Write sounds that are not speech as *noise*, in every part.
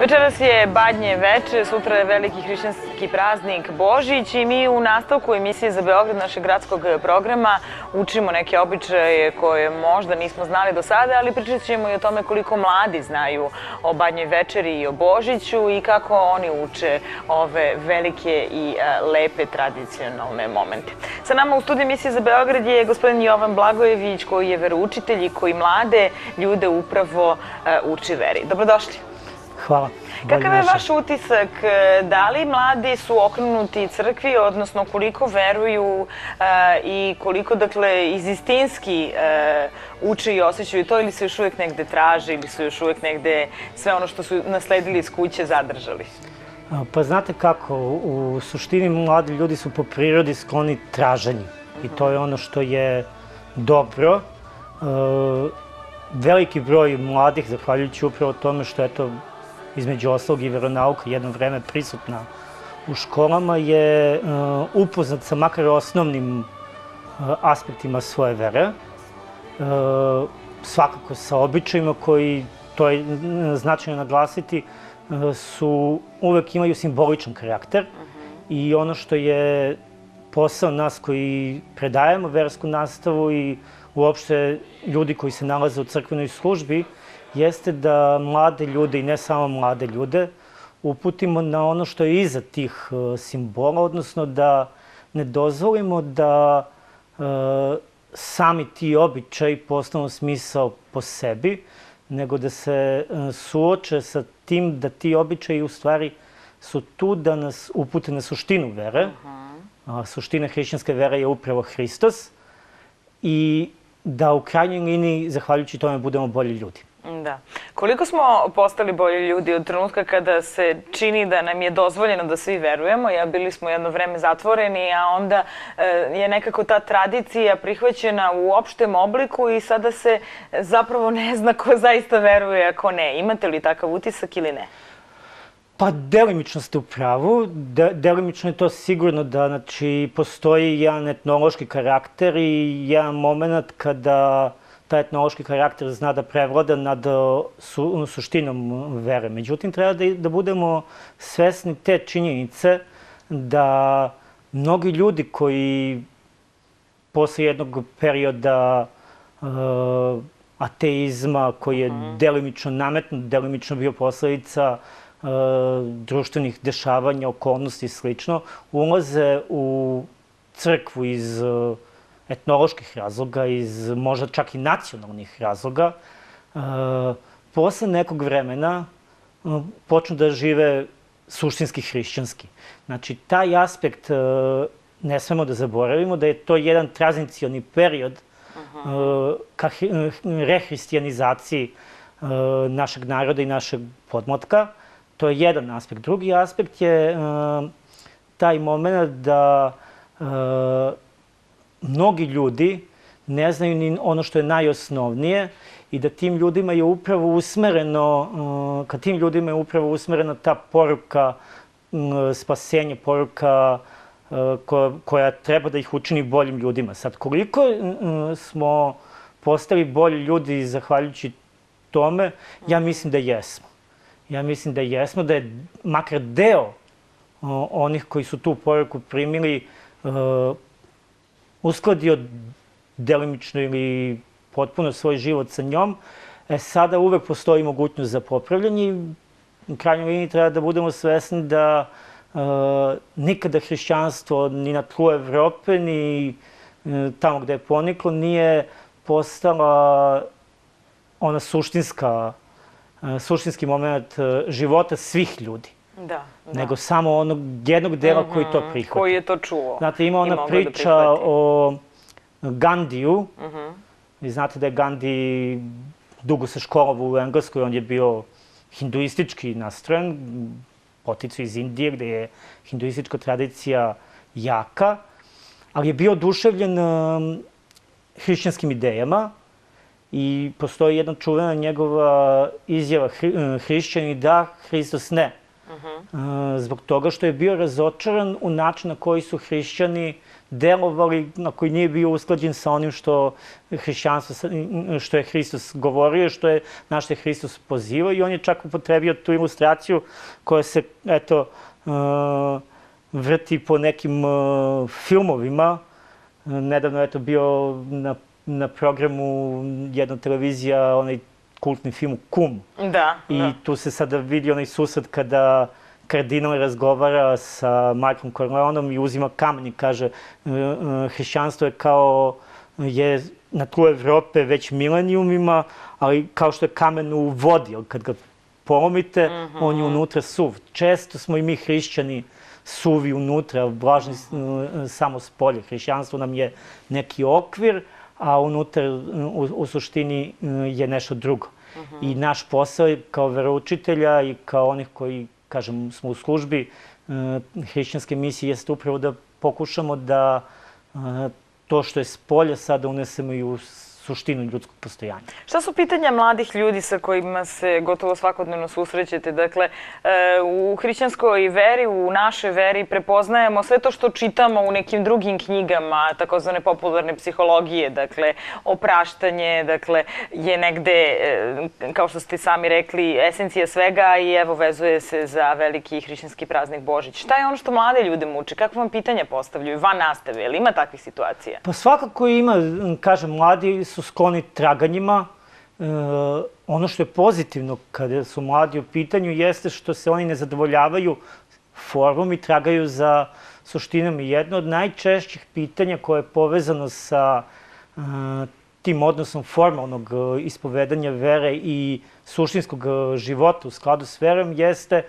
Večeras je Badnje veče, sutra je veliki hrišćanski praznik Božić i mi u nastavku emisije za Beograd našeg gradskog programa učimo neke običaje koje možda nismo znali do sada, ali pričat ćemo i o tome koliko mladi znaju o Badnjoj večeri i o Božiću i kako oni uče ove velike i e, lepe tradicionalne momente. Sa nama u studiju emisije za Beograd je gospodin Jovan Blagojević koji je veroučitelj i koji mlade ljude upravo e, uči veri. Dobrodošli. Hvala. Kakav je vaš utisak? Da li mladi su okrenuti crkvi, odnosno koliko veruju e, i koliko, dakle, izistinski e, uče i osjećaju to ili se još uvek negde traže ili su još uvek negde sve ono što su nasledili iz kuće zadržali? Pa znate kako, u suštini mladi ljudi su po prirodi skloni traženju i to je ono što je dobro. Veliki broj mladih, zahvaljujući upravo tome što je to između oslog i veronauka jedno vreme prisutna u školama, je uh, upoznat sa makar osnovnim uh, aspektima svoje vere, uh, svakako sa običajima koji, to je značajno naglasiti, su uvek imaju simboličan karakter. I ono što je posao nas koji predajemo versku nastavu i uopšte ljudi koji se nalaze u crkvenoj službi, jeste da mlade ljude i ne samo mlade ljude uputimo na ono što je iza tih e, simbola, odnosno da ne dozvolimo da e, sami ti običaji postanu smisao po sebi, nego da se e, suoče sa tim da ti običaji u stvari su tu da nas upute na suštinu vere. A, suština hrišćanske vere je upravo Hristos i da u krajnjoj liniji, zahvaljujući tome, budemo bolji ljudi. Da. Koliko smo postali bolji ljudi od trenutka kada se čini da nam je dozvoljeno da svi verujemo, ja bili smo jedno vreme zatvoreni, a onda e, je nekako ta tradicija prihvaćena u opštem obliku i sada se zapravo ne zna ko zaista veruje, a ko ne. Imate li takav utisak ili ne? Pa delimično ste u pravu. De, delimično je to sigurno da znači, postoji jedan etnološki karakter i jedan moment kada taj etnološki karakter zna da prevlada nad su, suštinom vere. Međutim, treba da, da budemo svesni te činjenice da mnogi ljudi koji posle jednog perioda uh, ateizma koji je uh mhm. delimično nametnut, delimično bio posledica uh, društvenih dešavanja, okolnosti i slično, ulaze u crkvu iz uh, etnoloških razloga, iz možda čak i nacionalnih razloga, e, posle nekog vremena e, počnu da žive suštinski hrišćanski. Znači, taj aspekt e, ne smemo da zaboravimo, da je to jedan tranzicioni period uh ka rehristijanizaciji našeg naroda i našeg podmotka. To je jedan aspekt. Drugi aspekt je taj moment da mnogi ljudi ne znaju ni ono što je najosnovnije i da tim ljudima je upravo usmereno, uh, ka tim ljudima je upravo usmerena ta poruka uh, spasenja, poruka uh, koja, koja treba da ih učini boljim ljudima. Sad, koliko smo postali bolji ljudi zahvaljujući tome, ja mislim da jesmo. Ja mislim da jesmo, da je makar deo onih koji su tu poruku primili uskladio delimično ili potpuno svoj život sa njom, e, sada uvek postoji mogućnost za popravljanje i u krajnjoj liniji treba da budemo svesni da e, nikada hrišćanstvo ni na tlu Evrope, ni e, tamo gde je poniklo, nije postala ona suštinska, e, suštinski moment e, života svih ljudi. Da, da. Nego samo onog jednog dela mm -hmm, koji to prihvata. Koji je to čuo. Znate, ima ona da priča da o Gandiju. Mm -hmm. Vi znate da je Gandhi dugo se školovao u Engleskoj, on je bio hinduistički nastrojen, poticu iz Indije, gde je hinduistička tradicija jaka, ali je bio oduševljen um, hrišćanskim idejama i postoji jedna čuvena njegova izjava hri, hrišćani da, Hristos ne. -huh. Zbog toga što je bio razočaran u način na koji su hrišćani delovali, na koji nije bio usklađen sa onim što hrišćanstvo, što je Hristos govorio, što je na što je Hristos pozivao i on je čak upotrebio tu ilustraciju koja se, eto, vrti po nekim filmovima. Nedavno je to bio na, na programu jedna televizija, onaj kultni film Kum. Da, I da. tu se sada vidi onaj susad kada kardinal razgovara sa Michaelom Corleoneom i uzima kamen i kaže "E, e, hrišćanstvo je kao je na tlu Evrope već milenijumima, ali kao što je kamen u vodi, ali kad ga polomite, on je unutra suv. Često smo i mi hrišćani suvi unutra, vlažni e, samo s polja. Hrišćanstvo nam je neki okvir, a unutar u, u suštini e, je nešto drugo. I naš posao je kao veroučitelja i kao onih koji, kažem, smo u službi e, hrišćanske misije jeste upravo da pokušamo da e, to što je s polja sada unesemo i u suštinu ljudskog postojanja. Šta su pitanja mladih ljudi sa kojima se gotovo svakodnevno susrećete? Dakle, e, u hrišćanskoj veri, u našoj veri prepoznajemo sve to što čitamo u nekim drugim knjigama, takozvane popularne psihologije, dakle, opraštanje, dakle, je negde, e, kao što ste sami rekli, esencija svega i evo vezuje se za veliki hrišćanski praznik Božić. Šta je ono što mlade ljude muče? Kako vam pitanja postavljaju van nastave? Jel ima takvih situacija? Pa svakako ima, kažem, mladi su skloni traganjima. E, ono što je pozitivno kada su mladi u pitanju jeste što se oni ne zadovoljavaju formom i tragaju za suštinom. I jedno od najčešćih pitanja koje je povezano sa e, tim odnosom formalnog e, ispovedanja vere i suštinskog e, života u skladu s verom jeste, e,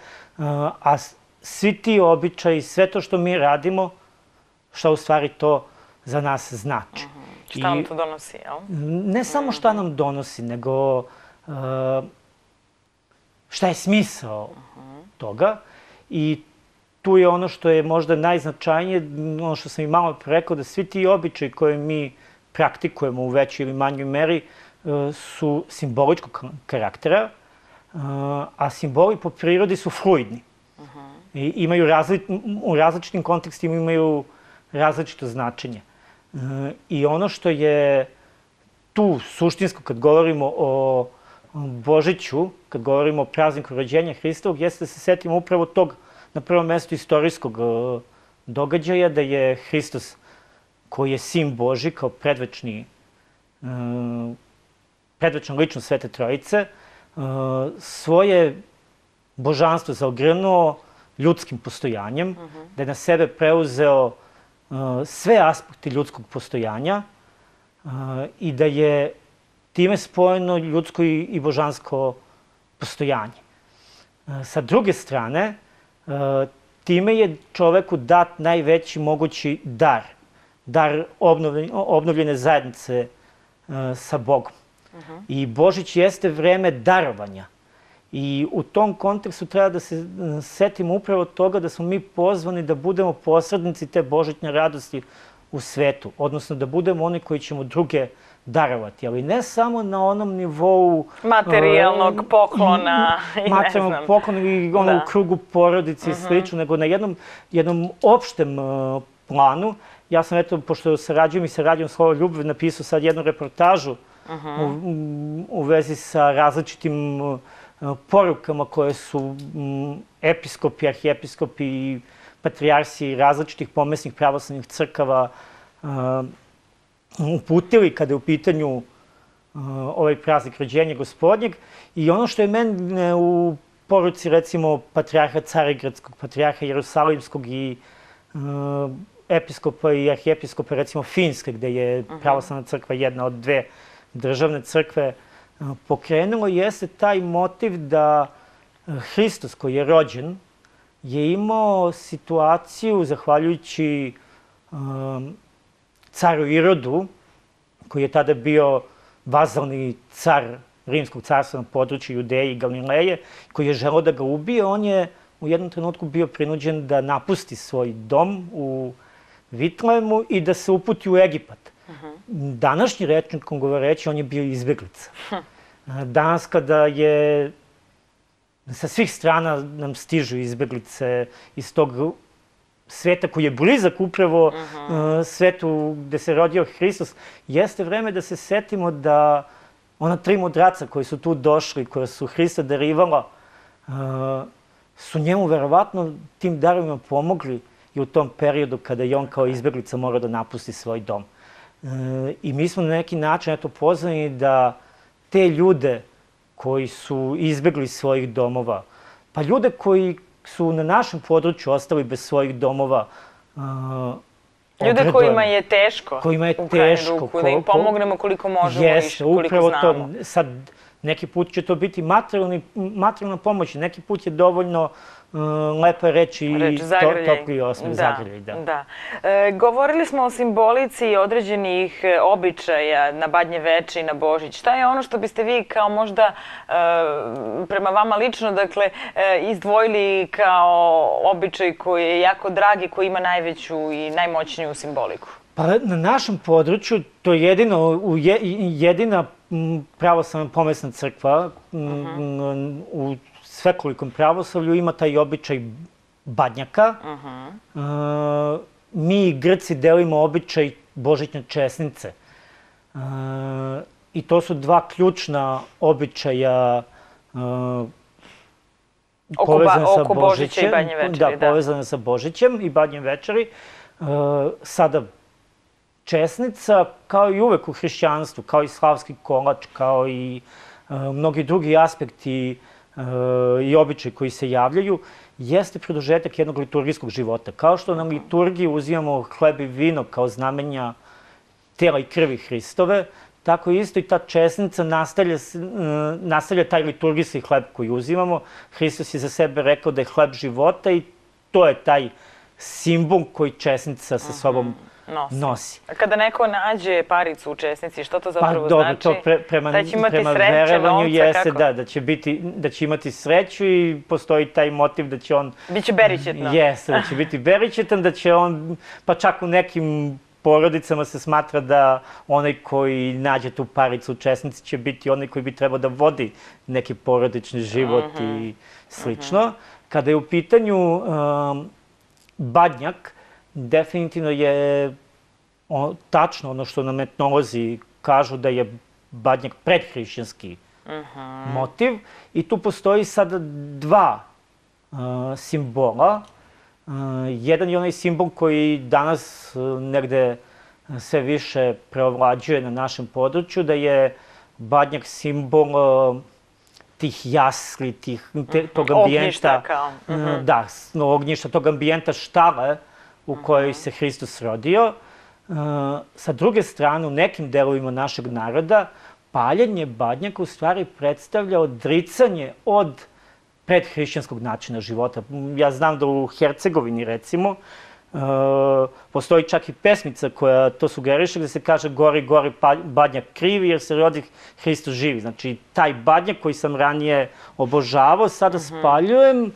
a svi ti običaji, sve to što mi radimo, šta u stvari to za nas znači. Šta vam to donosi, jel? Ne samo šta nam donosi, nego uh, šta je smisao toga. I tu je ono što je možda najznačajnije, ono što sam i malo rekao, da svi ti običaji koje mi praktikujemo u većoj ili manjoj meri uh, su simboličkog karaktera, uh, a simboli po prirodi su fluidni. I imaju razli, u različitim kontekstima imaju različito značenje. I ono što je tu suštinsko kad govorimo o Božiću, kad govorimo o prazniku rođenja Hristovog, jeste da se setimo upravo tog na prvom mestu istorijskog e, događaja, da je Hristos koji je sin Boži kao predvečni e, predvečna ličnost Svete Trojice, e, svoje božanstvo zaogrnuo ljudskim postojanjem, da je na sebe preuzeo sve aspekte ljudskog postojanja i da je time spojeno ljudsko i, božansko postojanje. Sa druge strane, time je čoveku dat najveći mogući dar, dar obnovljene, zajednice sa Bogom. I Božić jeste vreme darovanja. I u tom kontekstu treba da se e, setimo upravo toga da smo mi pozvani da budemo posrednici te božićne radosti u svetu, odnosno da budemo oni koji ćemo druge darovati, ali ne samo na onom nivou Materijalnog e, poklona i ne materijalnog znam. poklona i ono Da. u krugu porodice i slično, nego na jednom, jednom opštem e, planu. Ja sam, eto, pošto sarađujem i sarađujem Slovo Ljubav, napisao sad jednu reportažu u, u vezi sa različitim porukama koje su m, episkopi, arhijepiskopi i patrijarsi različitih pomesnih pravoslavnih crkava e, uputili kada je u pitanju uh, ovaj praznik rođenja gospodnjeg. I ono što je meni e, u poruci, recimo, patrijarha Carigradskog, patrijarha Jerusalimskog i episkopa i arhijepiskopa, recimo, Finske, gde je pravoslavna crkva jedna od dve državne crkve, uh, pokrenulo, jeste taj motiv da uh, Hristos koji je rođen je imao situaciju, zahvaljujući um, caru Irodu, koji je tada bio vazalni car rimskog carstva na području Judeje i Galileje, koji je želeo da ga ubije, on je u jednom trenutku bio prinuđen da napusti svoj dom u Vitlemu i da se uputi u Egipat. Današnji rečnikom govoreći, on je bio izbeglica. Danas kada je sa svih strana nam stižu izbeglice iz tog sveta koji je blizak upravo uh, svetu gde se rodio Hristos, jeste vreme da se setimo da ona tri mudraca koji su tu došli, koja su Hrista darivala, uh, su njemu verovatno tim darovima pomogli i u tom periodu kada je on kao izbeglica morao da napusti svoj dom. E, I mi smo na neki način eto, pozvani da te ljude koji su izbegli iz svojih domova, pa ljude koji su na našem području ostali bez svojih domova, uh, Ljude kojima je teško. Kojima je teško, Ruku, da im ko- ko- pomognemo koliko možemo Jeste, i koliko upravo znamo. to. Sad, neki put će to biti materijalna pomoć, neki put je dovoljno uh, lepe reči i Reč, zagrljaj. topli osmeh, da, zagrljaj, da. da. E, govorili smo o simbolici određenih e, običaja na Badnje veče i na Božić. Šta je ono što biste vi kao možda e, prema vama lično dakle, e, izdvojili kao običaj koji je jako drag i koji ima najveću i najmoćniju simboliku? Pa na našem području to je jedino, je, jedina pravoslavna pomesna crkva m, m, u svekolikom pravoslavlju ima taj običaj badnjaka. E, mi Grci delimo običaj božićne česnice. E, I to su dva ključna običaja e, Oko povezane sa oko Božića i Božićem. Badnje večeri, da, da. povezane sa Božićem i Badnjem večeri. E, sada, česnica, kao i uvek u hrišćanstvu, kao i slavski kolač, kao i mnogi drugi aspekti i običaji koji se javljaju, jeste produžetak jednog liturgijskog života. Kao što na liturgiji uzimamo hleb i vino kao znamenja tela i krvi Hristove, tako isto i ta česnica nastavlja, nastavlja taj liturgijski hleb koji uzimamo. Hristos je za sebe rekao da je hleb života i to je taj simbol koji česnica sa sobom Nosi. nosi. A Kada neko nađe paricu u česnici, što to Pa zapravo dobro, znači? to pre, prema, da će imati prema sreće, verovanju novca, jeste kako? da, da će, biti, da će imati sreću i postoji taj motiv da će on Biće beričetno. Jeste, da će *laughs* biti beričetan, da će on, pa čak u nekim porodicama se smatra da onaj koji nađe tu paricu u česnici će biti onaj koji bi trebao da vodi neki porodični život i slično. Kada je u pitanju um, badnjak, definitivno je tačno ono što nam etnolozi kažu da je badnjak predhrišćanski motiv i tu postoji sada dva uh, simbola. Uh, jedan je onaj simbol koji danas uh, negde sve više preovlađuje na našem području, da je badnjak simbol uh, tih jasli, tih, te, tog ambijenta. Ognjišta kao, uh, Da, ognjišta, tog ambijenta štale u kojoj se Hristos rodio. Uh, sa druge strane, u nekim delovima našeg naroda, paljenje badnjaka u stvari predstavlja odricanje od predhrišćanskog načina života. Ja znam da u Hercegovini, recimo, uh, postoji čak i pesmica koja to sugeriše, gde se kaže gori, gori pa- badnjak krivi jer se rodi Hristos živi. Znači, taj badnjak koji sam ranije obožavao, sada spaljujem,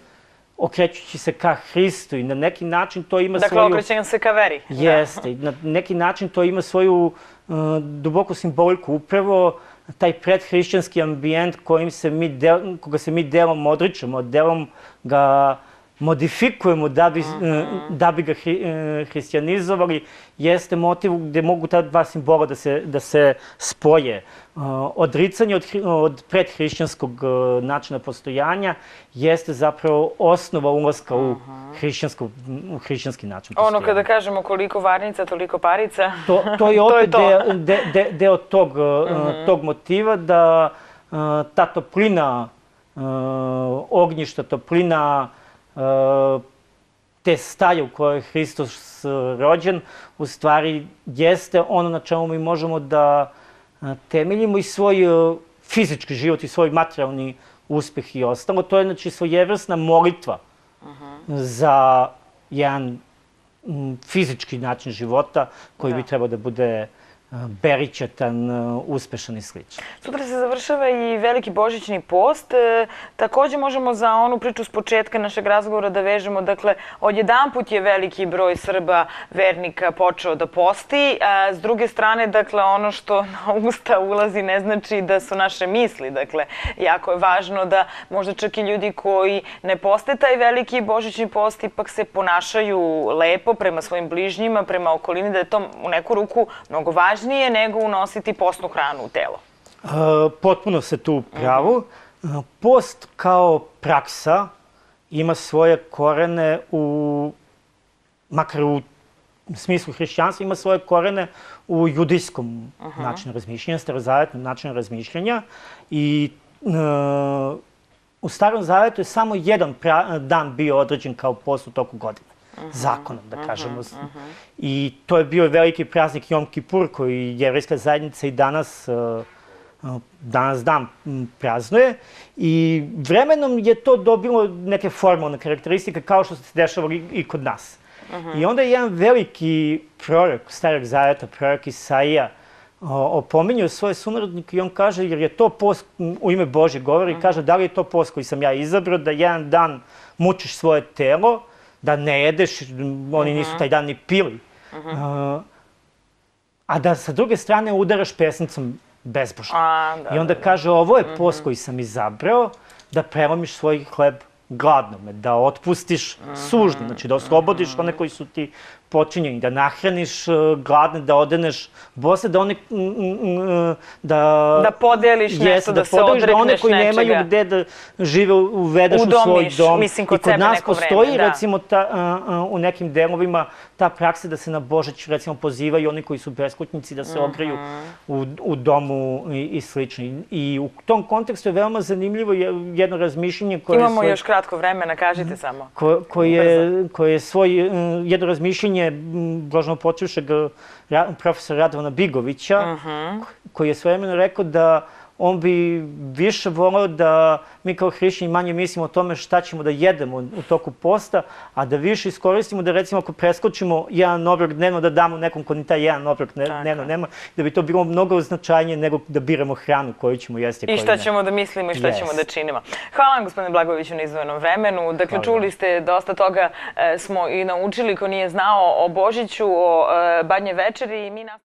okrećući se ka Hristu i na neki način to ima Dakle, svoju... okrećem se ka veri. *laughs* Jeste, i na neki način to ima svoju uh, duboku simboliku. Upravo taj predhrišćanski ambijent kojim se mi del, koga se mi delom odričemo, delom ga modifikujemo da bi, uh, da bi ga hri, uh, hristijanizovali, jeste motiv gde mogu ta dva simbola da se, da se spoje. Uh, odricanje od, od predhrišćanskog načina postojanja jeste zapravo osnova ulaska u, u hrišćanski način postojanja. Ono kada kažemo koliko varnica, toliko parica. To, to je *laughs* To je opet to. deo, de, de, deo tog, uh, tog motiva da ta toplina ognjišta, toplina te staje u kojoj je Hristos uh, rođen, u stvari jeste ono na čemu mi možemo da uh, temeljimo i svoj fizički život i svoj materijalni uspeh i ostalo. To je znači svojevrsna molitva za jedan fizički način života koji bi trebao da bude beričetan, uspešan i slično. Sutra se završava i veliki božićni post. E, takođe možemo za onu priču s početka našeg razgovora da vežemo, dakle, odjedan put je veliki broj Srba, vernika, počeo da posti. A, s druge strane, dakle, ono što na usta ulazi ne znači da su naše misli. Dakle, jako je važno da možda čak i ljudi koji ne poste taj veliki božićni post ipak se ponašaju lepo prema svojim bližnjima, prema okolini, da je to u neku ruku mnogo važnije nego unositi postnu hranu u telo. E, potpuno se tu pravu. E, Post kao praksa ima svoje korene u, makar u smislu hrišćanstva, ima svoje korene u judijskom načinu razmišljanja, starozavetnom načinu razmišljanja i e, u Starom Zavetu je samo jedan pra- dan bio određen kao post u toku godine. Zakonom, da kažemo. I to je bio veliki praznik Jom Kipur koji jevrejska zajednica i danas e, danas dan praznuje i vremenom je to dobilo neke formalne karakteristike kao što se dešava i, i kod nas. I onda je jedan veliki prorok Starog Zaveta, prorok Isaija, o- opominjao svoje sunarodnike i on kaže, jer je to post, u ime Bože govori, kaže da li je to post koji sam ja izabrao, da jedan dan mučiš svoje telo, da ne jedeš, oni nisu taj dan ni pili. A, a da sa druge strane udaraš pesnicom bezbožno. Da, I onda kaže, ovo je post koji sam izabrao, da prelomiš svoj hleb gladnome, da otpustiš sužnje, znači da oslobodiš one koji su ti počinjeni, da nahraniš e, gladne, da odeneš bose, da one, da... Da podeliš nešto, Jeste, da se podeliš da one odrekneš koji nečega. nemaju gde da žive, uvedeš u svoj Udomiš, dom. mislim, kod I kod nas neko vreme, postoji, da. recimo, ta, u nekim delovima ta praksa da se na Božić, recimo, pozivaju oni koji su beskućnici da Mhm. se ogreju u, u domu i, i slično. I, u tom kontekstu je veoma zanimljivo je- jedno razmišljenje koje... Imamo svoj- još kratko vremena, kažite samo. ko, koji je, koji je svoj, mm, jedno razmišljenje blažno počivšeg ra, profesora Radovana Bigovića, Mhm. koji je svojevremeno rekao da on bi više volao da mi kao hrišćani manje mislimo o tome šta ćemo da jedemo u toku posta, a da više iskoristimo da recimo ako preskočimo jedan obrok dnevno da damo nekom ko ni taj jedan obrok dnevno nema, da bi to bilo mnogo značajnije nego da biramo hranu koju ćemo jesti. I šta ne. ćemo da mislimo i šta Yes. ćemo da činimo. Hvala vam, gospodine Blagoviću, na izdvojenom vremenu. Dakle, Hvala čuli ste dosta toga e, smo i naučili ko nije znao o Božiću, o e, Badnje večeri i mi nastavljamo